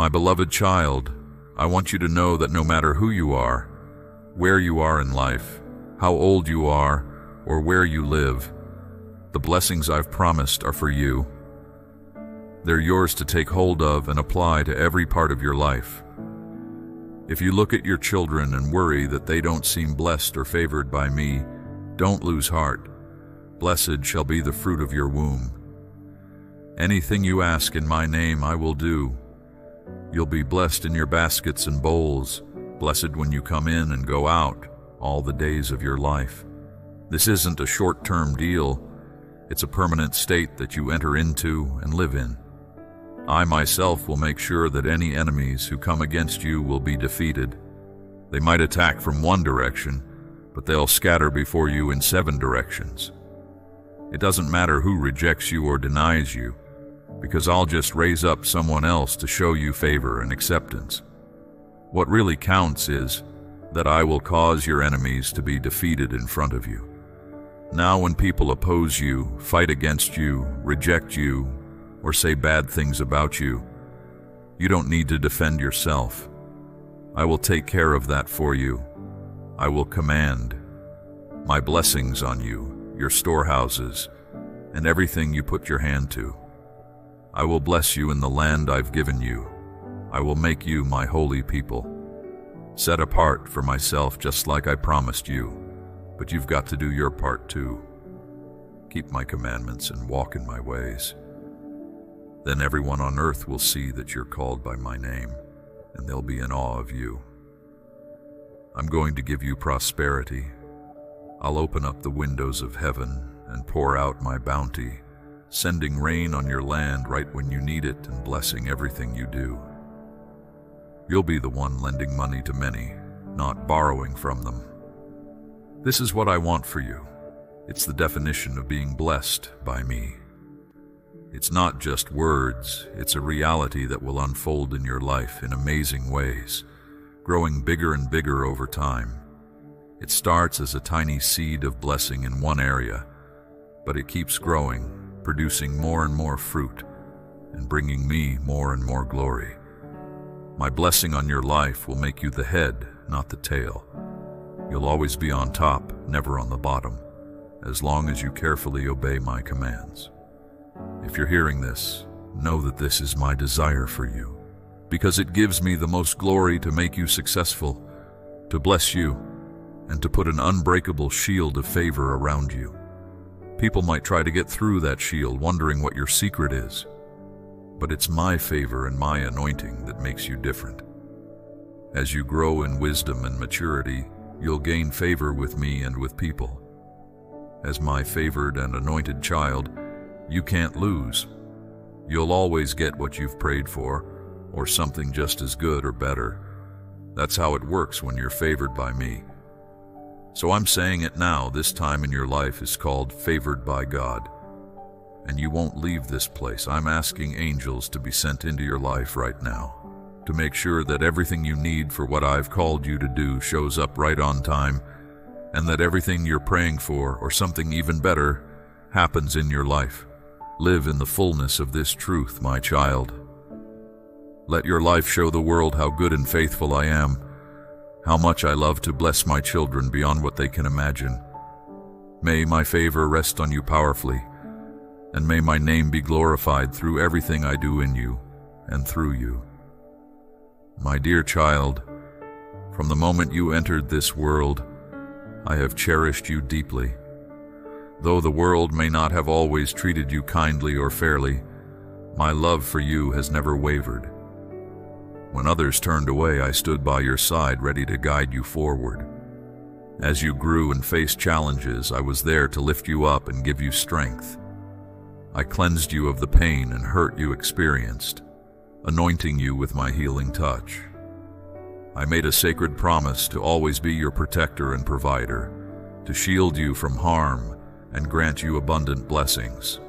My beloved child, I want you to know that no matter who you are, where you are in life, how old you are, or where you live, the blessings I've promised are for you. They're yours to take hold of and apply to every part of your life. If you look at your children and worry that they don't seem blessed or favored by me, don't lose heart. Blessed shall be the fruit of your womb. Anything you ask in my name I will do. You'll be blessed in your baskets and bowls, blessed when you come in and go out, all the days of your life. This isn't a short-term deal. It's a permanent state that you enter into and live in. I myself will make sure that any enemies who come against you will be defeated. They might attack from one direction, but they'll scatter before you in seven directions. It doesn't matter who rejects you or denies you, because I'll just raise up someone else to show you favor and acceptance. What really counts is that I will cause your enemies to be defeated in front of you. Now when people oppose you, fight against you, reject you, or say bad things about you, you don't need to defend yourself. I will take care of that for you. I will command my blessings on you, your storehouses, and everything you put your hand to. I will bless you in the land I've given you. I will make you my holy people, set apart for myself just like I promised you. But you've got to do your part too. Keep my commandments and walk in my ways. Then everyone on earth will see that you're called by my name, and they'll be in awe of you. I'm going to give you prosperity. I'll open up the windows of heaven and pour out my bounty, sending rain on your land right when you need it and blessing everything you do. You'll be the one lending money to many, not borrowing from them. This is what I want for you. It's the definition of being blessed by me. It's not just words, it's a reality that will unfold in your life in amazing ways, growing bigger and bigger over time. It starts as a tiny seed of blessing in one area, but it keeps growing, producing more and more fruit, and bringing me more and more glory. My blessing on your life will make you the head, not the tail. You'll always be on top, never on the bottom, as long as you carefully obey my commands. If you're hearing this, know that this is my desire for you, because it gives me the most glory to make you successful, to bless you, and to put an unbreakable shield of favor around you. People might try to get through that shield wondering what your secret is, but it's my favor and my anointing that makes you different. As you grow in wisdom and maturity, you'll gain favor with me and with people. As my favored and anointed child, you can't lose. You'll always get what you've prayed for, or something just as good or better. That's how it works when you're favored by me. So I'm saying it now, this time in your life is called favored by God. And you won't leave this place. I'm asking angels to be sent into your life right now to make sure that everything you need for what I've called you to do shows up right on time, and that everything you're praying for, or something even better, happens in your life. Live in the fullness of this truth, my child. Let your life show the world how good and faithful I am, how much I love to bless my children beyond what they can imagine. May my favor rest on you powerfully, and may my name be glorified through everything I do in you and through you. My dear child, from the moment you entered this world, I have cherished you deeply. Though the world may not have always treated you kindly or fairly, my love for you has never wavered. When others turned away, I stood by your side ready to guide you forward. As you grew and faced challenges, I was there to lift you up and give you strength. I cleansed you of the pain and hurt you experienced anointing you with my healing touch. I made a sacred promise to always be your protector and provider, to shield you from harm and grant you abundant blessings.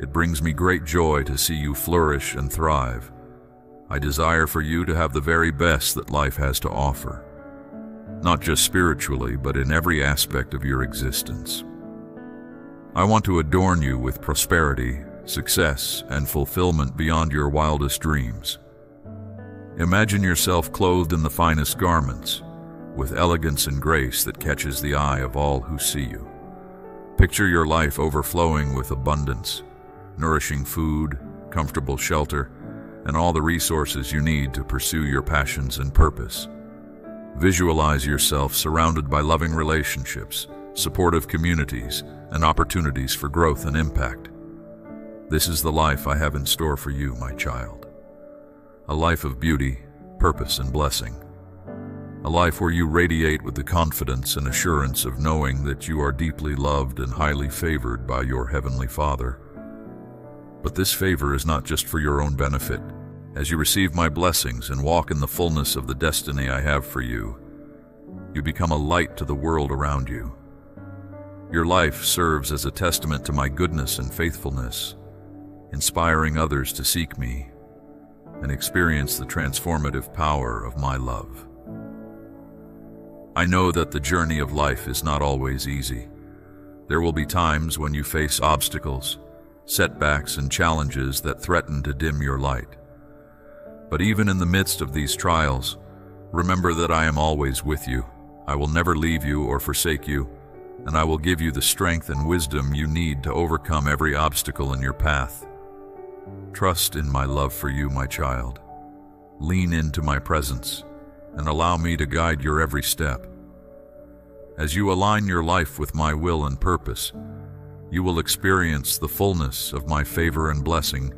It brings me great joy to see you flourish and thrive. I desire for you to have the very best that life has to offer, not just spiritually, but in every aspect of your existence. I want to adorn you with prosperity success, and fulfillment beyond your wildest dreams. Imagine yourself clothed in the finest garments, with elegance and grace that catches the eye of all who see you. Picture your life overflowing with abundance, nourishing food, comfortable shelter, and all the resources you need to pursue your passions and purpose. Visualize yourself surrounded by loving relationships, supportive communities, and opportunities for growth and impact. This is the life I have in store for you, my child. A life of beauty, purpose, and blessing. A life where you radiate with the confidence and assurance of knowing that you are deeply loved and highly favored by your Heavenly Father. But this favor is not just for your own benefit. As you receive my blessings and walk in the fullness of the destiny I have for you, you become a light to the world around you. Your life serves as a testament to my goodness and faithfulness, inspiring others to seek me and experience the transformative power of my love. I know that the journey of life is not always easy. There will be times when you face obstacles, setbacks, and challenges that threaten to dim your light. But even in the midst of these trials, remember that I am always with you. I will never leave you or forsake you, and I will give you the strength and wisdom you need to overcome every obstacle in your path. Trust in my love for you, my child. Lean into my presence and allow me to guide your every step. As you align your life with my will and purpose, you will experience the fullness of my favor and blessing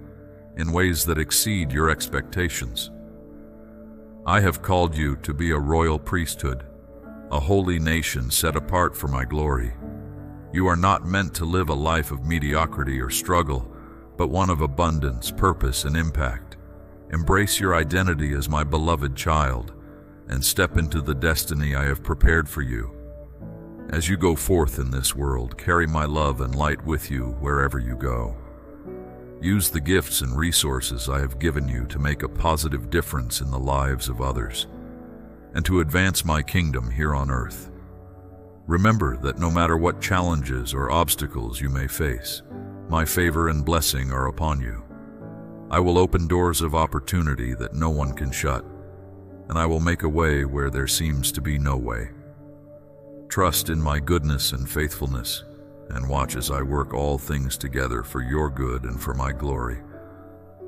in ways that exceed your expectations. I have called you to be a royal priesthood, a holy nation set apart for my glory. You are not meant to live a life of mediocrity or struggle, but one of abundance, purpose, and impact. Embrace your identity as my beloved child and step into the destiny I have prepared for you. As you go forth in this world, carry my love and light with you wherever you go. Use the gifts and resources I have given you to make a positive difference in the lives of others and to advance my kingdom here on earth. Remember that no matter what challenges or obstacles you may face, my favor and blessing are upon you. I will open doors of opportunity that no one can shut and I will make a way where there seems to be no way. Trust in my goodness and faithfulness, and watch as I work all things together for your good and for my glory.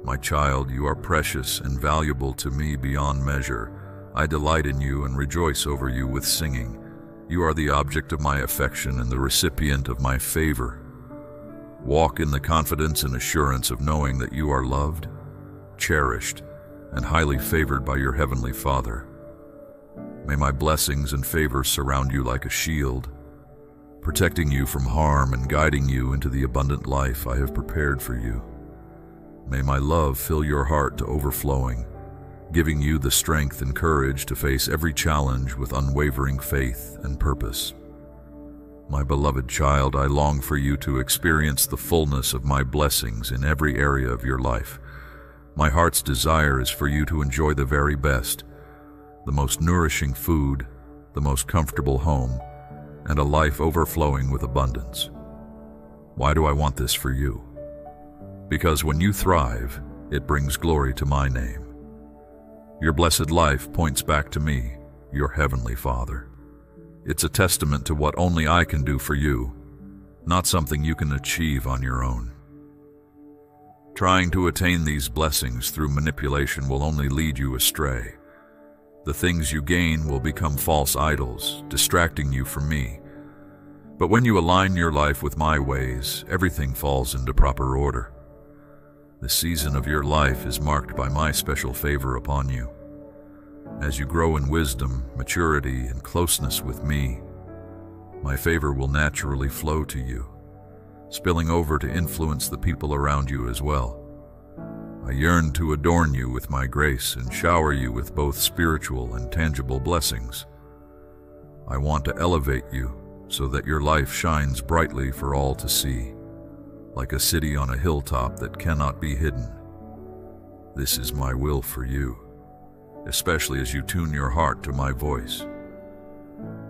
My child, you are precious and valuable to me beyond measure. I delight in you and rejoice over you with singing. You are the object of my affection and the recipient of my favor. Walk in the confidence and assurance of knowing that you are loved, cherished, and highly favored by your heavenly Father. May my blessings and favors surround you like a shield, protecting you from harm and guiding you into the abundant life I have prepared for you. May my love fill your heart to overflowing, giving you the strength and courage to face every challenge with unwavering faith and purpose. My beloved child, I long for you to experience the fullness of my blessings in every area of your life my heart's desire is for you to enjoy the very best, the most nourishing food, the most comfortable home, and a life overflowing with abundance. Why do I want this for you? Because when you thrive, it brings glory to my name. Your blessed life points back to me, your heavenly Father. It's a testament to what only I can do for you, not something you can achieve on your own. Trying to attain these blessings through manipulation will only lead you astray. The things you gain will become false idols, distracting you from me. But when you align your life with my ways, everything falls into proper order. The season of your life is marked by my special favor upon you. As you grow in wisdom, maturity, and closeness with me, my favor will naturally flow to you spilling over to influence the people around you as well. I yearn to adorn you with my grace and shower you with both spiritual and tangible blessings. I want to elevate you so that your life shines brightly for all to see, like a city on a hilltop that cannot be hidden. This is my will for you, especially as you tune your heart to my voice.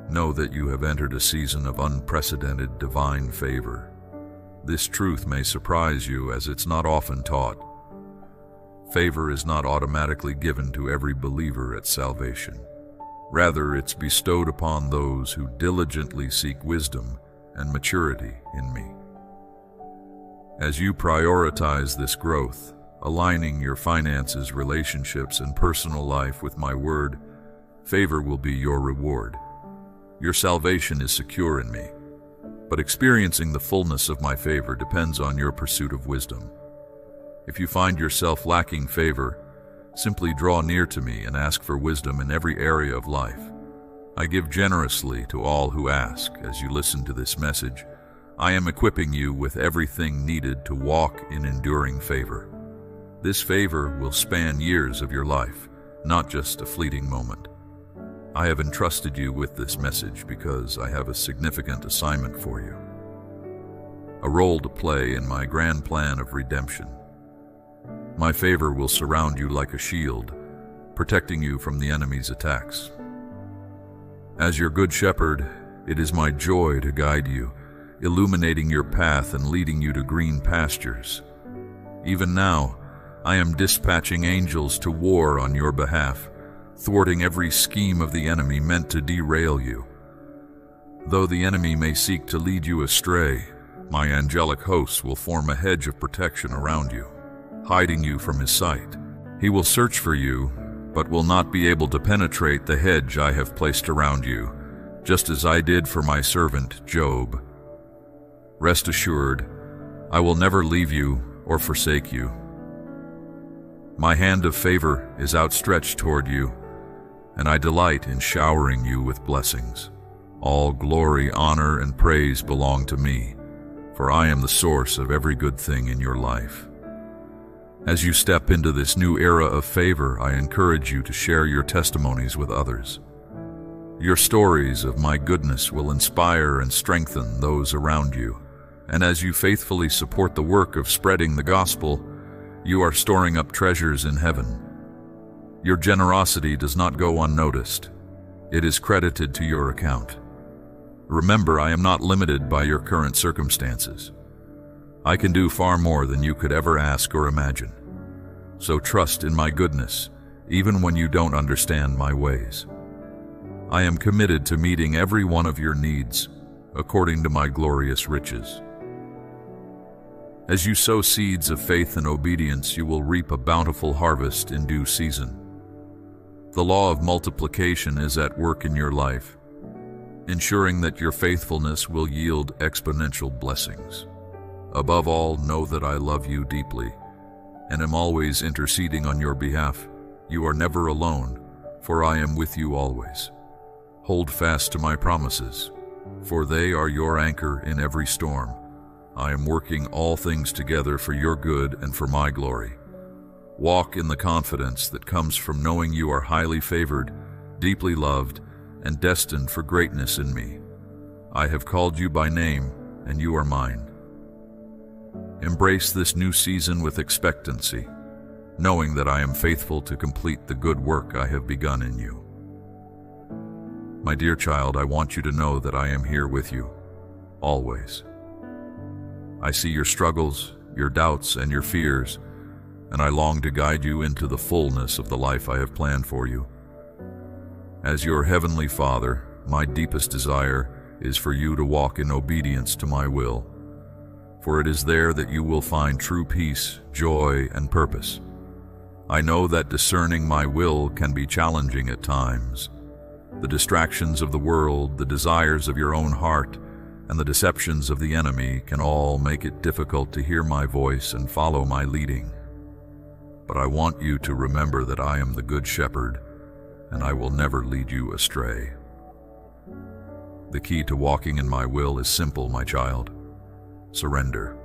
Know that you have entered a season of unprecedented divine favor this truth may surprise you as it's not often taught. Favor is not automatically given to every believer at salvation. Rather, it's bestowed upon those who diligently seek wisdom and maturity in me. As you prioritize this growth, aligning your finances, relationships, and personal life with my word, favor will be your reward. Your salvation is secure in me, but experiencing the fullness of my favor depends on your pursuit of wisdom. If you find yourself lacking favor, simply draw near to me and ask for wisdom in every area of life. I give generously to all who ask as you listen to this message. I am equipping you with everything needed to walk in enduring favor. This favor will span years of your life, not just a fleeting moment. I have entrusted you with this message because I have a significant assignment for you. A role to play in my grand plan of redemption my favor will surround you like a shield, protecting you from the enemy's attacks. As your good shepherd, it is my joy to guide you, illuminating your path and leading you to green pastures. Even now, I am dispatching angels to war on your behalf, thwarting every scheme of the enemy meant to derail you. Though the enemy may seek to lead you astray, my angelic hosts will form a hedge of protection around you hiding you from his sight. He will search for you, but will not be able to penetrate the hedge I have placed around you, just as I did for my servant Job. Rest assured, I will never leave you or forsake you. My hand of favor is outstretched toward you, and I delight in showering you with blessings. All glory, honor, and praise belong to me, for I am the source of every good thing in your life. As you step into this new era of favor, I encourage you to share your testimonies with others. Your stories of my goodness will inspire and strengthen those around you. And as you faithfully support the work of spreading the gospel, you are storing up treasures in heaven. Your generosity does not go unnoticed. It is credited to your account. Remember, I am not limited by your current circumstances. I can do far more than you could ever ask or imagine. So trust in my goodness, even when you don't understand my ways. I am committed to meeting every one of your needs according to my glorious riches. As you sow seeds of faith and obedience, you will reap a bountiful harvest in due season. The law of multiplication is at work in your life, ensuring that your faithfulness will yield exponential blessings. Above all, know that I love you deeply and am always interceding on your behalf. You are never alone, for I am with you always. Hold fast to my promises, for they are your anchor in every storm. I am working all things together for your good and for my glory. Walk in the confidence that comes from knowing you are highly favored, deeply loved, and destined for greatness in me. I have called you by name, and you are mine. Embrace this new season with expectancy, knowing that I am faithful to complete the good work I have begun in you. My dear child, I want you to know that I am here with you, always. I see your struggles, your doubts, and your fears, and I long to guide you into the fullness of the life I have planned for you. As your heavenly Father, my deepest desire is for you to walk in obedience to my will for it is there that you will find true peace, joy, and purpose. I know that discerning my will can be challenging at times. The distractions of the world, the desires of your own heart, and the deceptions of the enemy can all make it difficult to hear my voice and follow my leading. But I want you to remember that I am the Good Shepherd, and I will never lead you astray. The key to walking in my will is simple, my child. Surrender.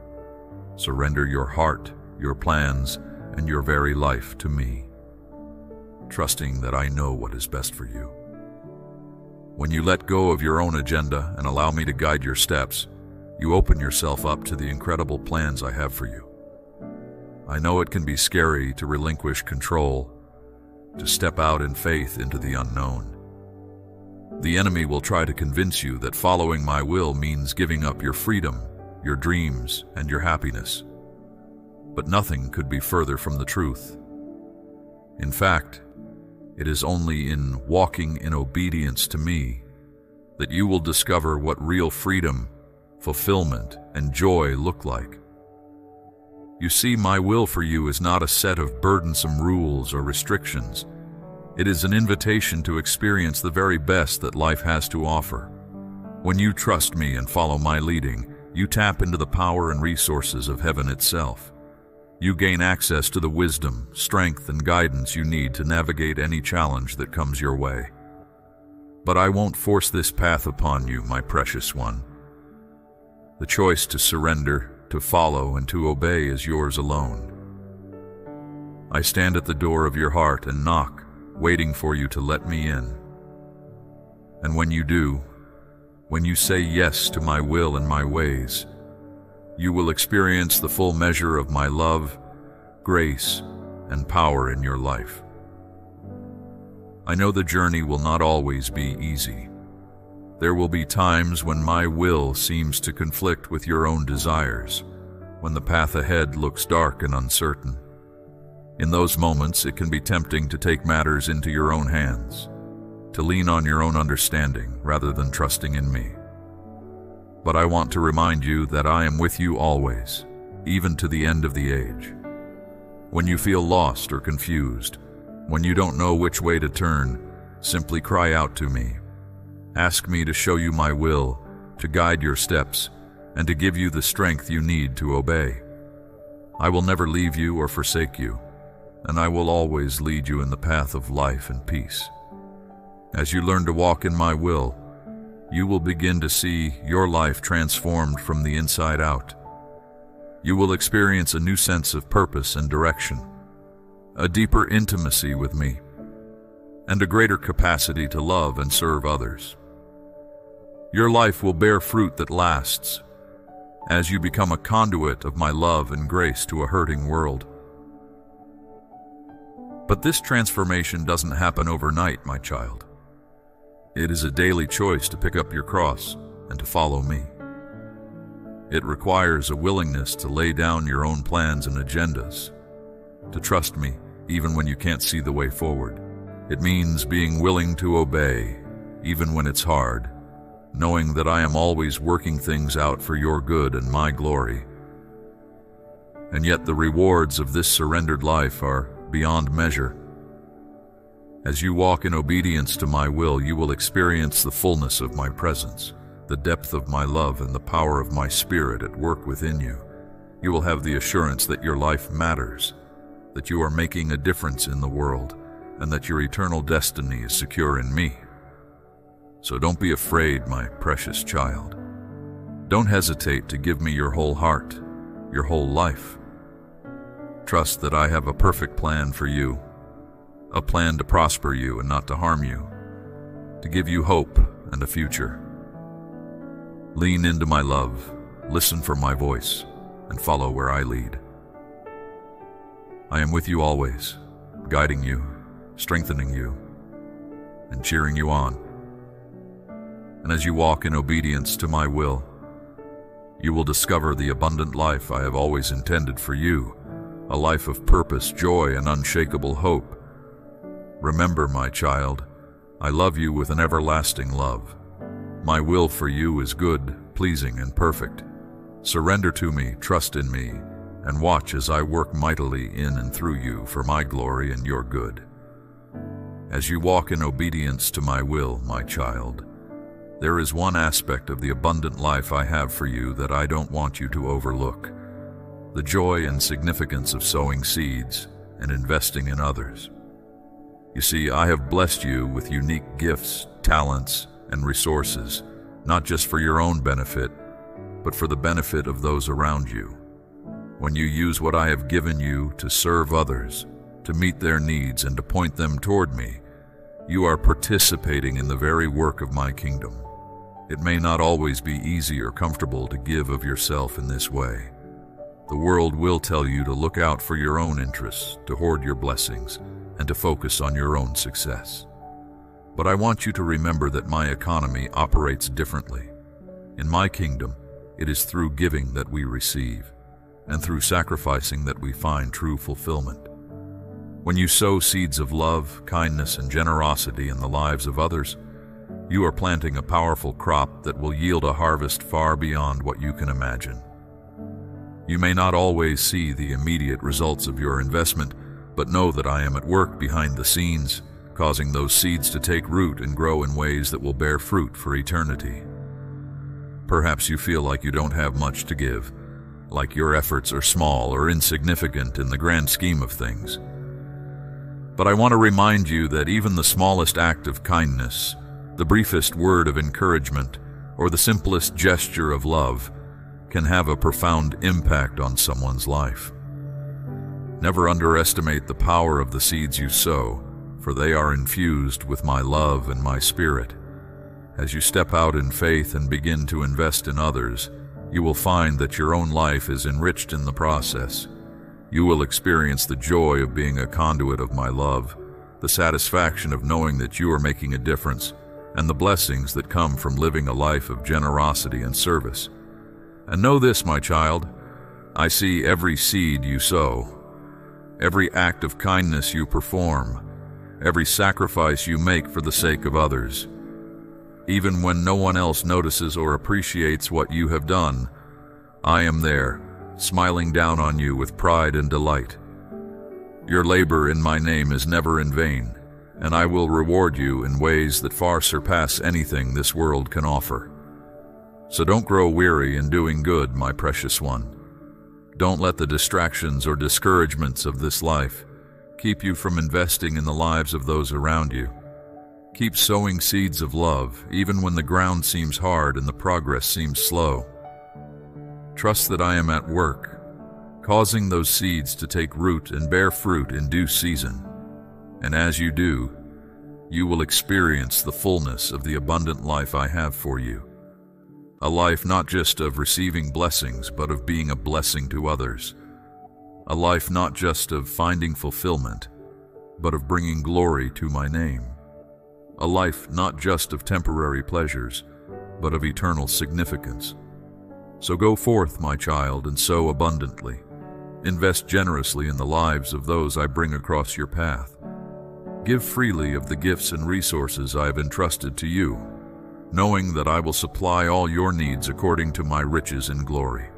Surrender your heart, your plans, and your very life to me, trusting that I know what is best for you. When you let go of your own agenda and allow me to guide your steps, you open yourself up to the incredible plans I have for you. I know it can be scary to relinquish control, to step out in faith into the unknown. The enemy will try to convince you that following my will means giving up your freedom your dreams, and your happiness. But nothing could be further from the truth. In fact, it is only in walking in obedience to me that you will discover what real freedom, fulfillment, and joy look like. You see, my will for you is not a set of burdensome rules or restrictions. It is an invitation to experience the very best that life has to offer. When you trust me and follow my leading, you tap into the power and resources of heaven itself. You gain access to the wisdom, strength, and guidance you need to navigate any challenge that comes your way. But I won't force this path upon you, my precious one. The choice to surrender, to follow, and to obey is yours alone. I stand at the door of your heart and knock, waiting for you to let me in. And when you do, when you say yes to my will and my ways, you will experience the full measure of my love, grace, and power in your life. I know the journey will not always be easy. There will be times when my will seems to conflict with your own desires, when the path ahead looks dark and uncertain. In those moments, it can be tempting to take matters into your own hands to lean on your own understanding rather than trusting in me. But I want to remind you that I am with you always, even to the end of the age. When you feel lost or confused, when you don't know which way to turn, simply cry out to me. Ask me to show you my will, to guide your steps, and to give you the strength you need to obey. I will never leave you or forsake you, and I will always lead you in the path of life and peace. As you learn to walk in my will, you will begin to see your life transformed from the inside out. You will experience a new sense of purpose and direction, a deeper intimacy with me, and a greater capacity to love and serve others. Your life will bear fruit that lasts as you become a conduit of my love and grace to a hurting world. But this transformation doesn't happen overnight, my child. It is a daily choice to pick up your cross and to follow me. It requires a willingness to lay down your own plans and agendas, to trust me even when you can't see the way forward. It means being willing to obey, even when it's hard, knowing that I am always working things out for your good and my glory. And yet the rewards of this surrendered life are beyond measure. As you walk in obedience to my will, you will experience the fullness of my presence, the depth of my love, and the power of my spirit at work within you. You will have the assurance that your life matters, that you are making a difference in the world, and that your eternal destiny is secure in me. So don't be afraid, my precious child. Don't hesitate to give me your whole heart, your whole life. Trust that I have a perfect plan for you a plan to prosper you and not to harm you, to give you hope and a future. Lean into my love, listen for my voice, and follow where I lead. I am with you always, guiding you, strengthening you, and cheering you on. And as you walk in obedience to my will, you will discover the abundant life I have always intended for you, a life of purpose, joy, and unshakable hope. Remember, my child, I love you with an everlasting love. My will for you is good, pleasing, and perfect. Surrender to me, trust in me, and watch as I work mightily in and through you for my glory and your good. As you walk in obedience to my will, my child, there is one aspect of the abundant life I have for you that I don't want you to overlook the joy and significance of sowing seeds and investing in others. You see, I have blessed you with unique gifts, talents, and resources, not just for your own benefit, but for the benefit of those around you. When you use what I have given you to serve others, to meet their needs, and to point them toward me, you are participating in the very work of my kingdom. It may not always be easy or comfortable to give of yourself in this way. The world will tell you to look out for your own interests, to hoard your blessings, and to focus on your own success. But I want you to remember that my economy operates differently. In my kingdom, it is through giving that we receive, and through sacrificing that we find true fulfillment. When you sow seeds of love, kindness, and generosity in the lives of others, you are planting a powerful crop that will yield a harvest far beyond what you can imagine. You may not always see the immediate results of your investment, but know that I am at work behind the scenes, causing those seeds to take root and grow in ways that will bear fruit for eternity. Perhaps you feel like you don't have much to give, like your efforts are small or insignificant in the grand scheme of things. But I want to remind you that even the smallest act of kindness, the briefest word of encouragement, or the simplest gesture of love can have a profound impact on someone's life. Never underestimate the power of the seeds you sow, for they are infused with my love and my spirit. As you step out in faith and begin to invest in others, you will find that your own life is enriched in the process. You will experience the joy of being a conduit of my love, the satisfaction of knowing that you are making a difference, and the blessings that come from living a life of generosity and service. And know this, my child, I see every seed you sow, every act of kindness you perform, every sacrifice you make for the sake of others. Even when no one else notices or appreciates what you have done, I am there, smiling down on you with pride and delight. Your labor in my name is never in vain, and I will reward you in ways that far surpass anything this world can offer. So don't grow weary in doing good, my precious one. Don't let the distractions or discouragements of this life keep you from investing in the lives of those around you. Keep sowing seeds of love, even when the ground seems hard and the progress seems slow. Trust that I am at work, causing those seeds to take root and bear fruit in due season. And as you do, you will experience the fullness of the abundant life I have for you. A life not just of receiving blessings, but of being a blessing to others. A life not just of finding fulfillment, but of bringing glory to my name. A life not just of temporary pleasures, but of eternal significance. So go forth, my child, and sow abundantly. Invest generously in the lives of those I bring across your path. Give freely of the gifts and resources I have entrusted to you knowing that I will supply all your needs according to my riches in glory.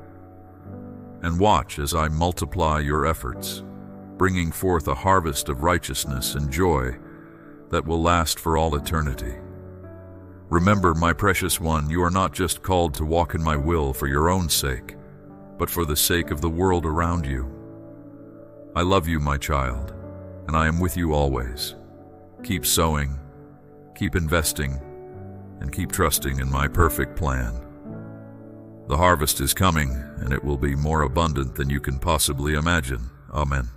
And watch as I multiply your efforts, bringing forth a harvest of righteousness and joy that will last for all eternity. Remember, my precious one, you are not just called to walk in my will for your own sake, but for the sake of the world around you. I love you, my child, and I am with you always. Keep sowing, keep investing, and keep trusting in my perfect plan. The harvest is coming, and it will be more abundant than you can possibly imagine. Amen.